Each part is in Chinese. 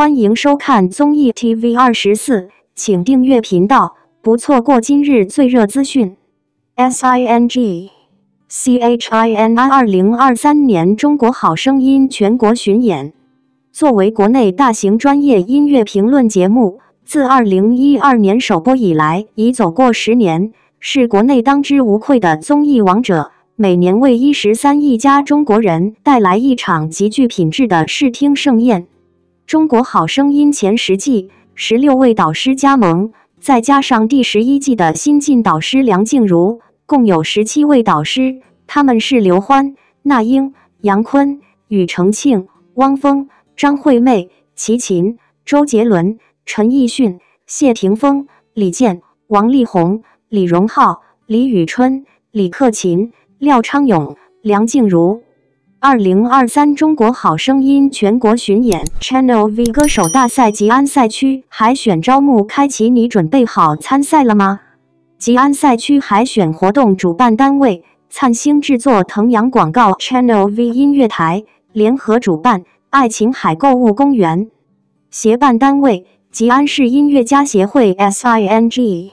欢迎收看综艺 TV 二十四，请订阅频道，不错过今日最热资讯。S I N G C H I N I 二零二三年中国好声音全国巡演，作为国内大型专业音乐评论节目，自二零一二年首播以来，已走过十年，是国内当之无愧的综艺王者。每年为一十三亿家中国人带来一场极具品质的视听盛宴。中国好声音前十季十六位导师加盟，再加上第十一季的新晋导师梁静茹，共有十七位导师。他们是刘欢、那英、杨坤、庾澄庆、汪峰、张惠妹、齐秦、周杰伦、陈奕迅、谢霆锋、李健、王力宏、李荣浩、李宇春、李克勤、廖昌永、梁静茹。二零二三中国好声音全国巡演 Channel V 歌手大赛吉安赛区海选招募开启，你准备好参赛了吗？吉安赛区海选活动主办单位灿星制作、腾阳广告、Channel V 音乐台联合主办，爱琴海购物公园协办单位吉安市音乐家协会 S I N G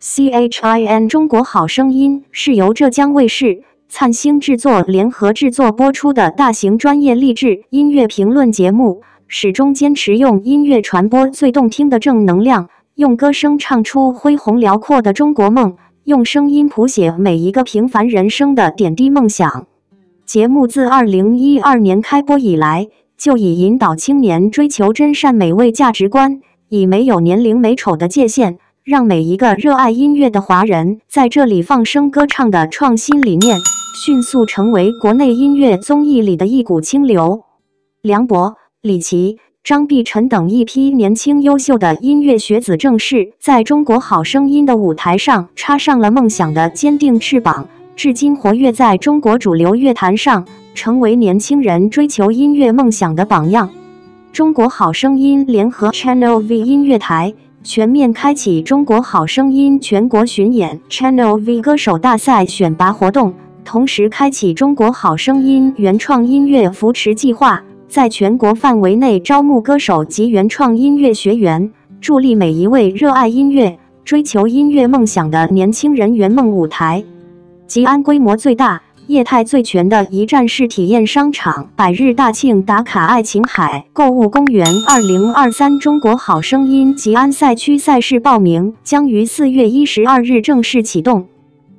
C H I N 中国好声音是由浙江卫视。灿星制作联合制作播出的大型专业励志音乐评论节目，始终坚持用音乐传播最动听的正能量，用歌声唱出恢宏辽阔的中国梦，用声音谱写每一个平凡人生的点滴梦想。节目自二零一二年开播以来，就以引导青年追求真善美为价值观，以没有年龄美丑的界限。让每一个热爱音乐的华人在这里放声歌唱的创新理念，迅速成为国内音乐综艺里的一股清流。梁博、李琦、张碧晨等一批年轻优秀的音乐学子，正式在中国好声音的舞台上插上了梦想的坚定翅膀，至今活跃在中国主流乐坛上，成为年轻人追求音乐梦想的榜样。中国好声音联合 Channel V 音乐台。全面开启《中国好声音》全国巡演 Channel V 歌手大赛选拔活动，同时开启《中国好声音》原创音乐扶持计划，在全国范围内招募歌手及原创音乐学员，助力每一位热爱音乐、追求音乐梦想的年轻人圆梦舞台。吉安规模最大。业态最全的一站式体验商场——百日大庆打卡爱琴海购物公园。二零二三中国好声音吉安赛区赛事报名将于四月一十二日正式启动，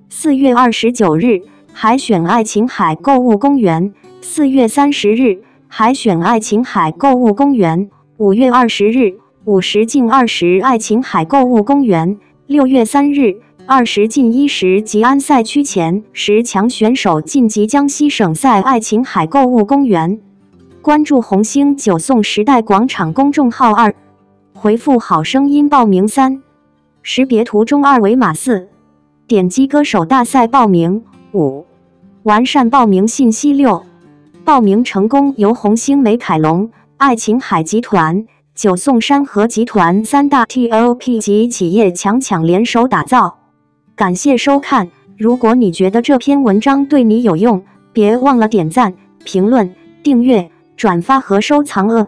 四月二十九日海选爱琴海购物公园，四月三十日海选爱琴海购物公园，五月二十日五十进二十爱琴海购物公园，六月三日。二十进一十吉安赛区前十强选手晋级江西省赛爱琴海购物公园。关注红星九送时代广场公众号二，回复好声音报名三，识别图中二维码四，点击歌手大赛报名。五，完善报名信息六。报名成功由红星美凯龙、爱琴海集团、九送山河集团三大 TOP 级企业强强联手打造。感谢收看，如果你觉得这篇文章对你有用，别忘了点赞、评论、订阅、转发和收藏哦。